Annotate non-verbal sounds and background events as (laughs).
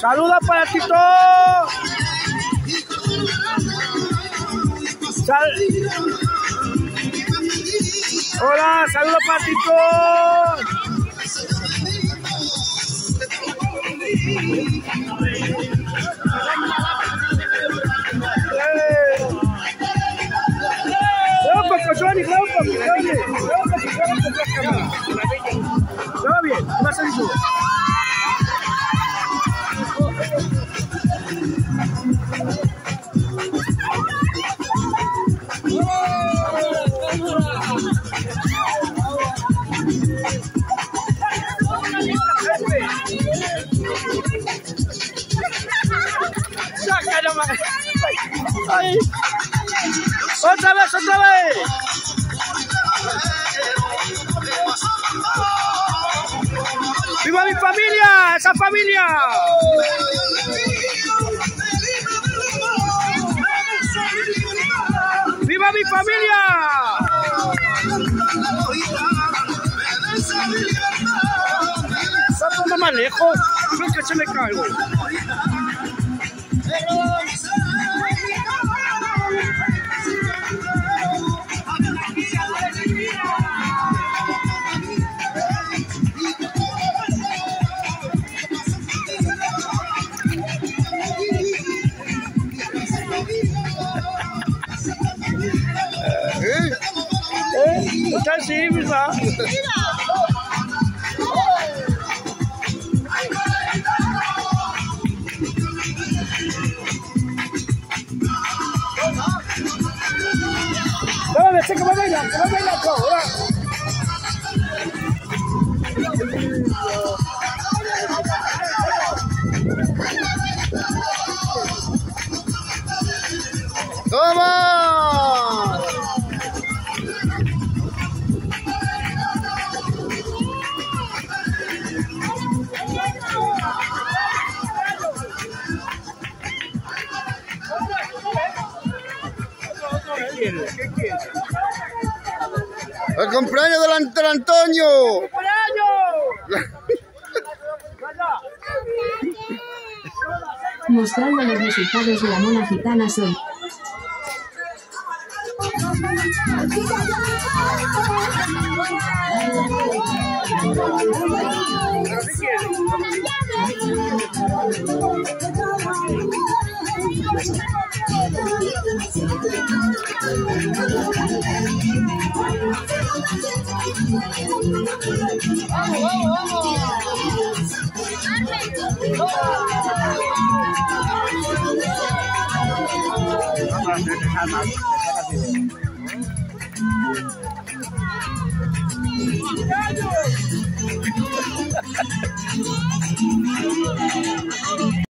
Saluda para Tito. Sal Hola, saludos para Tito. Todo bien. Ay. Otra vez, otra vez. ¡Viva mi familia! ¡Esa familia! ¡Viva mi familia! ¿Está más lejos? Creo que se me 相信为啥？在外面吃个外卖两，外卖两口了。Thank you. Quiere? ¿Qué quiere? ¡El cumpleaños del Ant- del Antonio! ¡Cumpleaños! (laughs) Mostrando los resultados de la mona gitana soy. Gracias.